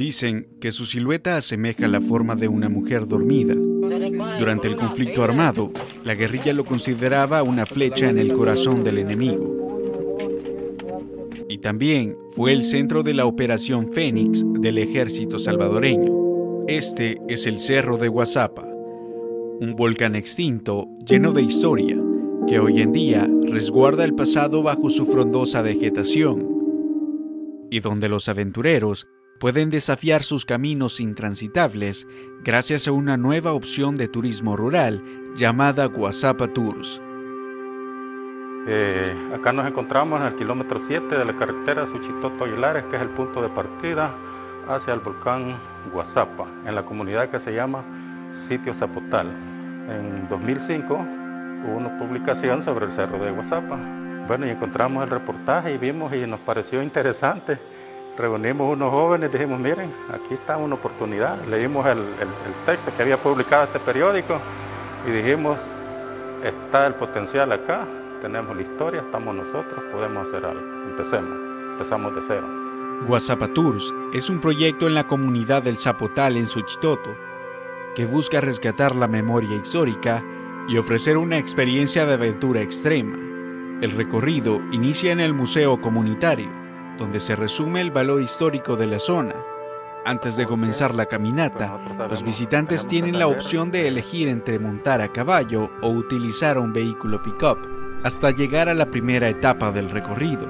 Dicen que su silueta asemeja la forma de una mujer dormida. Durante el conflicto armado, la guerrilla lo consideraba una flecha en el corazón del enemigo. Y también fue el centro de la Operación Fénix del ejército salvadoreño. Este es el Cerro de Guasapa, un volcán extinto lleno de historia que hoy en día resguarda el pasado bajo su frondosa vegetación y donde los aventureros pueden desafiar sus caminos intransitables gracias a una nueva opción de turismo rural llamada Guasapa Tours. Eh, acá nos encontramos en el kilómetro 7 de la carretera Suchitoto Aguilares, que es el punto de partida hacia el volcán Guasapa, en la comunidad que se llama Sitio Zapotal. En 2005 hubo una publicación sobre el cerro de Guasapa. Bueno, y encontramos el reportaje y vimos y nos pareció interesante reunimos unos jóvenes, dijimos, miren, aquí está una oportunidad. Leímos el, texto que había publicado este periódico y dijimos, está el potencial acá, tenemos la historia, estamos nosotros, podemos hacer algo. Empecemos, empezamos de cero. Guasapa Tours es un proyecto en la comunidad del Zapotal en Suchitoto que busca rescatar la memoria histórica y ofrecer una experiencia de aventura extrema. El recorrido inicia en el Museo Comunitario, donde se resume el valor histórico de la zona. Antes de comenzar la caminata, los visitantes tienen la opción de elegir entre montar a caballo o utilizar un vehículo pick-up, hasta llegar a la primera etapa del recorrido.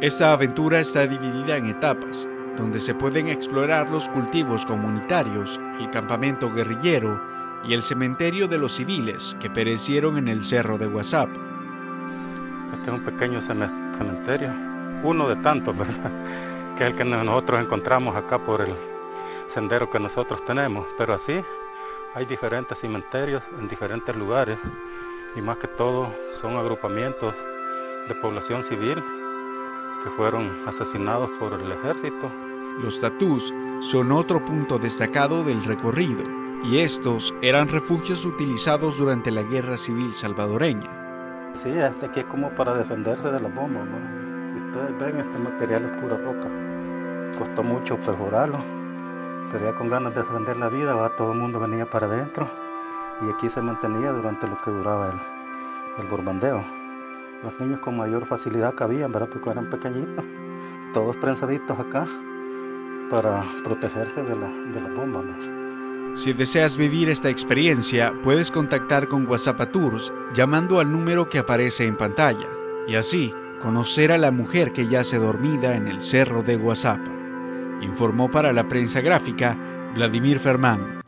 Esta aventura está dividida en etapas, donde se pueden explorar los cultivos comunitarios, el campamento guerrillero y el cementerio de los civiles que perecieron en el cerro de WhatsApp. Este es un pequeño cementerio uno de tantos, ¿verdad? que es el que nosotros encontramos acá por el sendero que nosotros tenemos. Pero así hay diferentes cementerios en diferentes lugares y más que todo son agrupamientos de población civil que fueron asesinados por el ejército. Los tatús son otro punto destacado del recorrido y estos eran refugios utilizados durante la guerra civil salvadoreña. Sí, este aquí es como para defenderse de las bombas. ¿no? Ustedes ven, este material es pura roca. Costó mucho perforarlo, pero ya con ganas de defender la vida, va, todo el mundo venía para adentro y aquí se mantenía durante lo que duraba el, el borbandeo. Los niños con mayor facilidad cabían, ¿verdad? porque eran pequeñitos, todos prensaditos acá para protegerse de la, de la bomba. Si deseas vivir esta experiencia, puedes contactar con WhatsApp Tours llamando al número que aparece en pantalla. Y así, conocer a la mujer que yace dormida en el cerro de Guasapa, informó para la prensa gráfica Vladimir Fermán.